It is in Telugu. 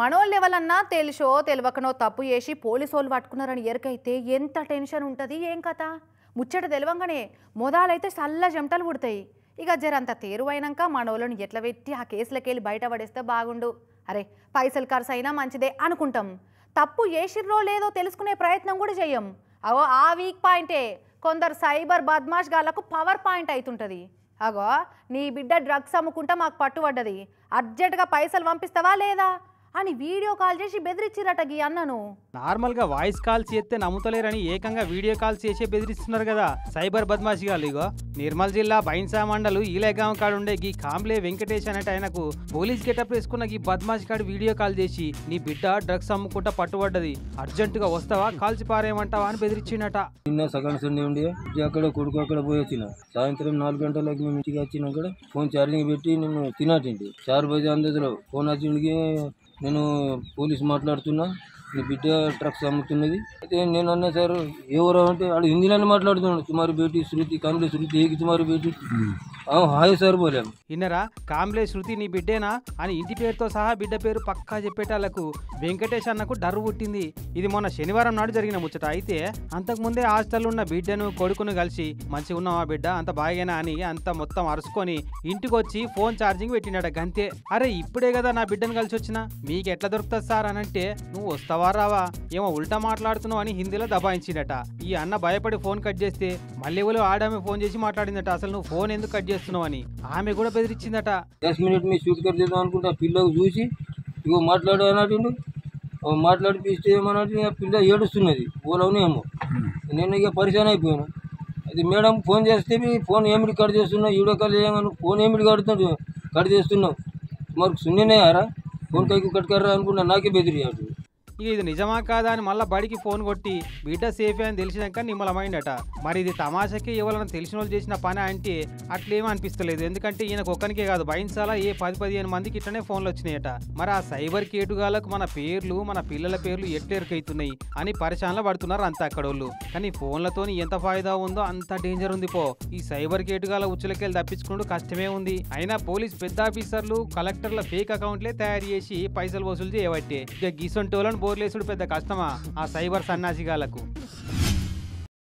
మనోళ్ళు ఎవరన్నా తెలుసో తెలియకనో తప్పు చేసి పోలీసు వాళ్ళు పట్టుకున్నారని ఎరకైతే ఎంత టెన్షన్ ఉంటుంది ఏం కథ? ముచ్చట తెలియంగానే మొదలైతే చల్ల జంటలు పుడతాయి. ఇక జరంత తేరువైనాక మనోళ్ళని ఎట్లా పెట్టి ఆ కేసులకి వెళ్ళి బయట పడేస్తే బాగుండు. అరే పైసలు ఖర్చు అయినా మంచిదే అనుకుంటాం. తప్పు చేసిర్రో లేదో తెలుసుకునే ప్రయత్నం కూడా చేయం అవో ఆ వీక్ పాయింటే కొందరు సైబర్ బద్మాష్ గాళ్ళకు పవర్ పాయింట్ అవుతుంటుంది అగో నీ బిడ్డ డ్రగ్స్ అమ్ముకుంటా మాకు పట్టుబడ్డది. అర్జెంటుగా పైసలు పంపిస్తావా లేదా? అని వీడియో కాల్ చేసి బెదిరించిరట గీ అన్నను. నార్మల్గా వాయిస్ కాల్స్ చేస్తే నమ్ముతలేరని ఏకంగా వీడియో కాల్స్ చేసే బెదిరిస్తున్నారు కదా సైబర్ బద్మాషిగాలు ఇగో. నిర్మల్ జిల్లా బైన్సా మండలు ఈలేగాం కాడు ఉండే గీ కాంబ్లే వెంకటేష్ అనేట ఆయనకు పోలీస్ గెటప్ వేసుకున్న ఈ బద్మాషి కాడు వీడియో కాల్ చేసి నీ బిడ్డ డ్రగ్స్ అమ్ముకుంటా పట్టుబడ్డది అర్జెంటుగా వస్తావా కాల్చి పారేయమంటావా అని బెదిరించిండట నిన్న సెకండ్ సండే ఉండి అక్కడ కొడుకు అక్కడ పోయి వచ్చిన. సాయంత్రం నాలుగు గంటలకు మేము ఇంటికి వచ్చిన అక్కడ. ఫోన్ ఛార్జింగ్ పెట్టి నేను తినాటిండి చార్ బజే అందదులో ఫోన్ వచ్చిండికి నేను పోలీస్ మాట్లాడుతున్నా. నీ బిడ్డ డ్రగ్స్ అమ్ముతున్నది. అయితే నేను అన్నా సార్ ఎవరు అంటే వాడు హిందీలోనే మాట్లాడుతున్నాడు. తుమారు బేటి శృతి కాంగ్లే శృతి ఏకి తుమారు బేటి. ఆ, హాయ్ సార్ బోలేం ఇన్నరా కాంబ్లే శృతి నీ బిడ్డేనా అని ఇంటి పేరుతో సహా బిడ్డ పేరు పక్కా చెప్పేటాళ్ళకు వెంకటేష్ అన్నకు డర్రు పుట్టింది. ఇది మొన్న శనివారం నాడు జరిగిన ముచ్చట. అయితే అంతకుముందే హాస్టల్లో ఉన్న బిడ్డను కొడుకును కలిసి మంచిగా ఉన్నావా బిడ్డ? అంత బాగేనా అని అంత మొత్తం అరుచుకొని ఇంటికి వచ్చి ఫోన్ ఛార్జింగ్ పెట్టినాడ గంతే. అరే ఇప్పుడే కదా నా బిడ్డను కలిసి వచ్చిన మీకు ఎట్లా దొరుకుతుంది సార్ అని అంటే నువ్వు వస్తావా రావా ఏమో ఉల్టా మాట్లాడుతున్నావు అని హిందీలో దబాయించిందట. ఈ అన్న భయపడి ఫోన్ కట్ చేస్తే మళ్ళీ ఎవరో ఆడామె ఫోన్ చేసి మాట్లాడిందట అసలు నువ్వు ఫోన్ ఎందుకు కట్ చేస్తున్నావు అని. ఆమె కూడా బెదిరించిందట. దస్ మినిట్ మీ షూట్ కట్ చేద్దాం అనుకుంటే ఆ పిల్లకు చూసి ఇగో మాట్లాడు అన్నట్టు మాట్లాడిపిస్తే ఏమన్నట్టు ఆ పిల్ల ఏడుస్తున్నది ఓలవునే ఏమో. నేను ఇక పరిశాన్ అయిపోయాను. అది మేడం ఫోన్ చేస్తే మీ ఫోన్ ఏమిటి కట్ చేస్తున్నావు వీడియో కాల్ చేయగాను ఫోన్ ఏమిటి కడుతున్నాడు కట్ చేస్తున్నావు. మరి సున్నినే ఆరా? ఫోన్ కైకి కట్టుకర్రా అనుకున్నా నాకే బెదిరియాడు. ఇక ఇది నిజమా కాదా అని మళ్ళీ బడికి ఫోన్ కొట్టి బిడ్డ సేఫే అని తెలిసినాక నిమ్మలమైందట. మరి ఇది తమాషకి ఎవరైనా తెలిసిన వాళ్ళు చేసిన పని అంటే అట్లేమీ అనిపిస్తలేదు. ఎందుకంటే ఈయనకు ఒక్కనికే కాదు భయించాలా? ఏ పది పదిహేను మందికి ఇట్లనే ఫోన్లు వచ్చినాయట. మరి ఆ సైబర్ కేటుగాలకు మన పేర్లు మన పిల్లల పేర్లు ఎట్లెరుకైతున్నాయి అని పరిశానలు పడుతున్నారు అంత అక్కడోళ్ళు. కానీ ఫోన్లతోని ఎంత ఫాయిదా ఉందో అంత డేంజర్ ఉంది పో. ఈ సైబర్ కేటుగాల ఉచ్చులకెళ్ళి తప్పించుకుంటూ కష్టమే ఉంది. అయినా పోలీస్ పెద్ద ఆఫీసర్లు కలెక్టర్ల ఫేక్ అకౌంట్లే తయారు చేసి పైసలు వసూలు చేయబట్టే. ఇక గీసొంటి వాళ్ళని పెద్ద కష్టమా? ఆ సైబర్ సన్నాసిగాలకు.